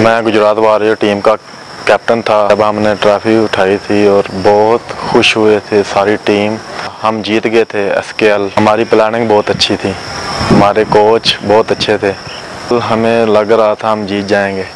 मैं Gujarat warrior team का captain था। जब हमने ट्रॉफी उठाई थी और बहुत खुश हुए थे सारी टीम, हम जीत गए थे एस हमारी प्लानिंग बहुत अच्छी थी। हमारे कोच बहुत अच्छे थे। तो हमें लग रहा था हम जीत जाएँगे।